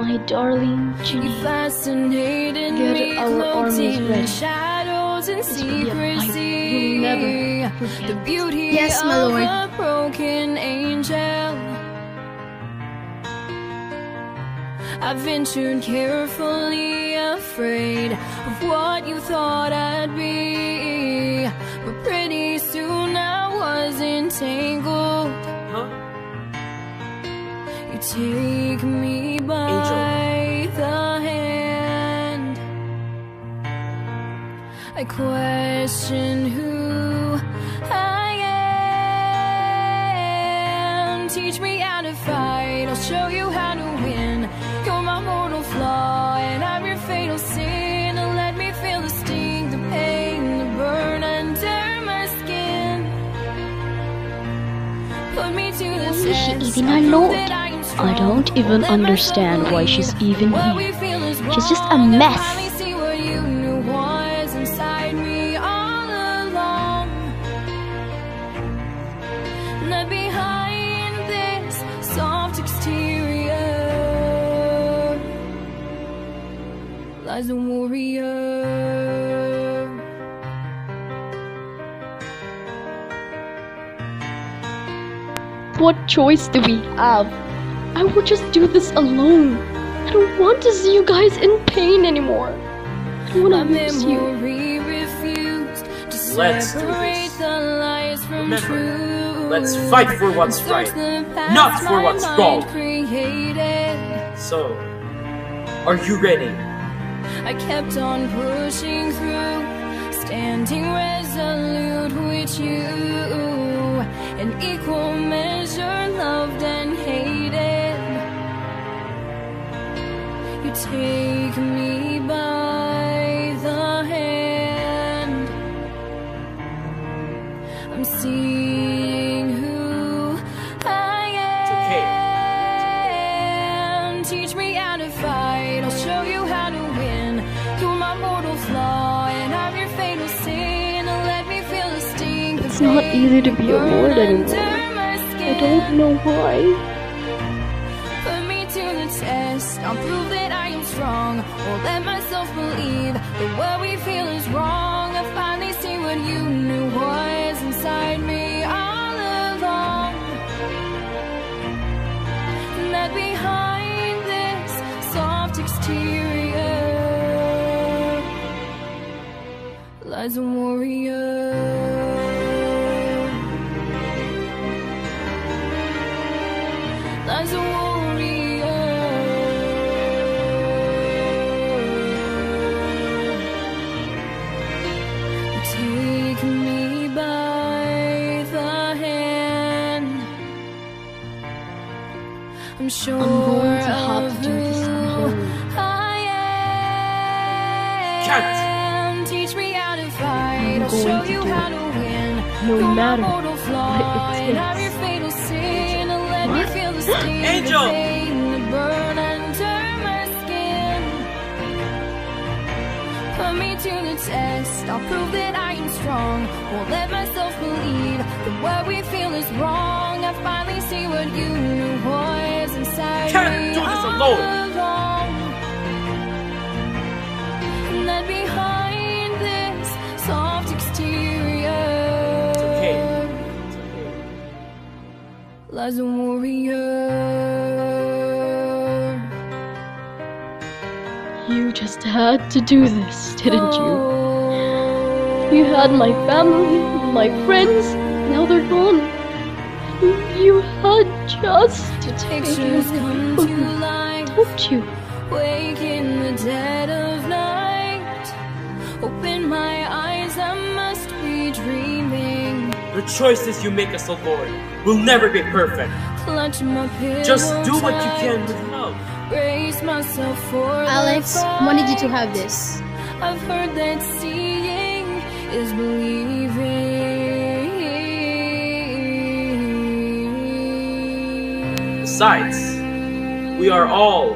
My darling You Ginny. fascinated Get me, our cloaked armies ready. shadows and This will be a fight secrecy. you'll never The beauty Yes, my of lord. a broken angel. I ventured carefully, afraid of what you thought I'd be. But pretty soon I was entangled. Huh? You take me by I question who I am. Teach me how to fight. I'll show you how to win. You're my mortal flaw, and I'm your fatal sin. And let me feel the sting, the pain, the burn under my skin. Put me to the is she test. eating I'll our prove lord? I am I strong. don't even understand why she's even here. is She's just a mess. Lies a warrior. What choice do we have? I will just do this alone. I don't want to see you guys in pain anymore. I don't My want to lose you. to Let's do this. the lies from Remember, let's fight for what's right, not for what's wrong. So, are you ready? I kept on pushing through, standing resolute with you. An equal measure loved and hated. You take me by flaw, and I'm your fatal sin. Let me feel the sting. It's not easy to be a lord anymore. I don't know why. Put me to the test. I'll prove that I am strong. Won't let myself believe that what we feel is wrong. I finally see what you knew was inside me all along. And that behind this soft exterior lies a warrior. Lies a warrior. Take me by the hand. I'm sure I'm going to of to do how it. win. No You're matter mortal flaw, what it and I'm takes. fatal sin. Let me What? feel the sting, Angel! the pain, the burn under my skin. Put me to the test. I'll prove that I am strong. Won't let myself believe that what we feel is wrong. I finally see what you knew was inside Can't do this alone. Lies a warrior. You just had to do this, didn't you? Oh. You had my family, my friends, now they're gone. You had just to take Pictures come to life. Don't you? Wake in the dead of night. Open my eyes, The choices you make as a lord will never be perfect. Clutch my pillow Just do what you can with love. Brace myself for Alex wanted you to have this. I've heard that seeing is believing. Besides, we are all